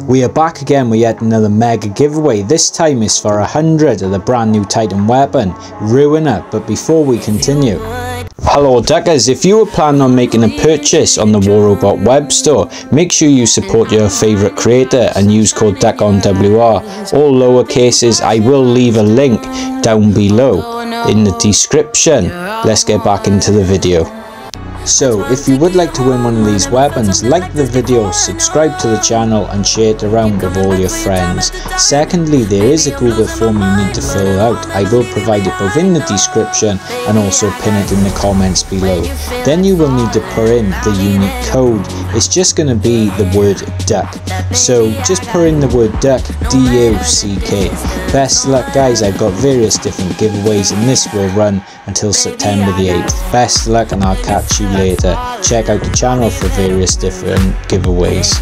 We are back again with yet another mega giveaway. This time is for a hundred of the brand new Titan weapon, Ruiner. But before we continue, Hello Duckers, if you were planning on making a purchase on the War Robot web store, make sure you support your favourite creator and use code DuckOnWR. All lower cases, I will leave a link down below in the description. Let's get back into the video. So, if you would like to win one of these weapons, like the video, subscribe to the channel and share it around with all your friends. Secondly, there is a Google form you need to fill out. I will provide it both in the description and also pin it in the comments below. Then you will need to put in the unique code. It's just going to be the word duck. So just put in the word duck, D-U-C-K. Best luck guys, I've got various different giveaways and this will run until September the 8th. Best luck and I'll catch you later. Check out the channel for various different giveaways.